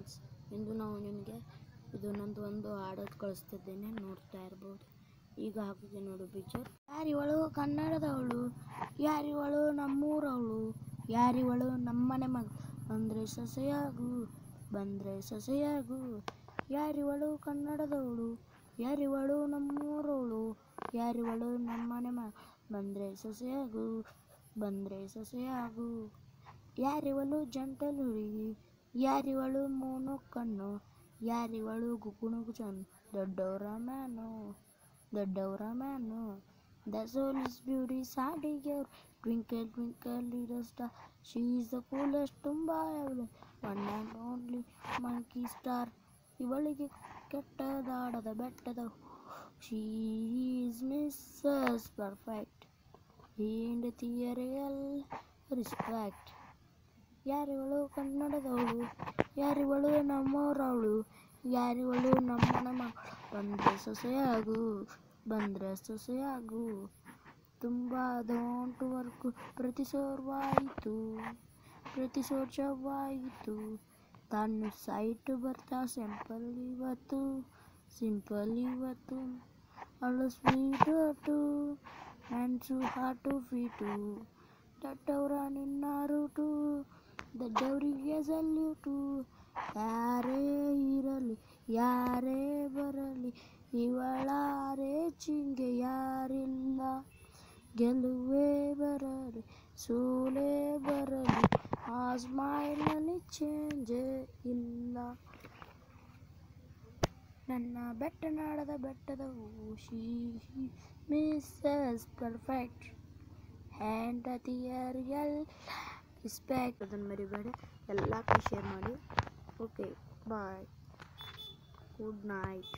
Friends ಇಂದು ನಾವು ನಿಮಗೆ ಇದು ನಂದು ಒಂದು ಹಾಡೋದು ಕಳಿಸ್ತಿದ್ದೇನೆ, ನೋಡ್ತಾ ಇರ್ಬೋದು. ಈಗ ಹಾಕಿದೆ ನೋಡು ಪಿಕ್ಚರ್ ಯಾರಿವಳು? ಕನ್ನಡದವಳು. ಯಾರಿವಳು? ನಮ್ಮೂರವಳು. ಯಾರಿವಳು? ನಮ್ಮನೆ ಮಗ. ಬಂದರೆ ಸೊಸೆಯಾಗು ಬಂದರೆ ಸೊಸೆಯಾಗು. ಯಾರಿವಳು? ಕನ್ನಡದವಳು. ಯಾರಿವಳು? ನಮ್ಮೂರವಳು. ಯಾರಿವಳು? ನಮ್ಮನೆ ಮಗ. ಬಂದರೆ ಸೊಸೆಯಾಗು ಬಂದರೆ ಸೊಸೆಯಾಗು. ಯಾರಿವಳು? ಜಂಟಲ್ ಹುಡುಗಿ ಯಾರಿವಳು ಮೋನು ಕಣ್ಣು ಯಾರಿವಳು ಗುಗುಣುಗು ಚಂದ್ ದೊಡ್ಡವರ ಮ್ಯಾನು ದೊಡ್ಡವರ man the soul is beauty ಸಾಡಿಗೆ twinkle twinkle little star she is the coolest ತುಂಬ one and only monkey star ಇವಳಿಗೆ ಕೆಟ್ಟದಾಡದ ಬೆಟ್ಟದ she is Mrs perfect ಹೆಂಡತಿಯರೆಲ್ಲ respect ಯಾರಿವಳು ಕನ್ನಡದವಳು? ಯಾರಿವಳು ನಮ್ಮವರವಳು? ಯಾರಿವಳು ನಮ್ಮನ ನಮ್ಮ ಬಂದರೆ ಸೊಸೆಯಾಗು ಬಂದರೆ ಸೊಸೆಯಾಗು. ತುಂಬ ದೊಂಟು ವರ್ಕು. ಪ್ರತಿ ಸೋರ್ವಾಯಿತು ಪ್ರತಿ ಸೋರ್ಚವಾಯಿತು ತಾನು ಸೈಟು ಬರ್ತಾ ಸಿಂಪಲ್ ಇವತ್ತು ಸಿಂಪಲ್ ಇವತ್ತು. ಅವಳು ಸ್ವೀಟು ಮ್ಯಾನ್ಸು ಹಾಟು ಫೀಟು ದೊಡ್ಡವರ ನಿನ್ನ ರೂಟು. ದೊಡ್ಡವರಿಗೆ ಸಲ್ಯೂಟು. ಯಾರೇ ಇರಲಿ, ಯಾರೇ ಬರಲಿ, ಇವಳಾರೇ ಚಿಂಗೆ ಯಾರಿಲ್ಲ ಗೆಲುವೇ ಬರಲಿ, ಸೋಲೇ ಬರಲಿ, ಆ ಸ್ಮೈಲಲ್ಲಿ ಚೇಂಜೇ ಇಲ್ಲ. ನನ್ನ ಬೆಟ್ಟನಾಡದ ಬೆಟ್ಟದ ಊಶಿ ಮಿಸ್ಸಸ್ ಪರ್ಫೆಕ್ಟ್. ಹೆಂಡತಿಯರಿಗೆಲ್ಲ ರಿಸ್ಪೆಕ್ಟ್ ಅದನ್ನು ಮರಿಬೇಡ. ಎಲ್ಲ ಶೇರ್ ಮಾಡಿ. Okay bye good night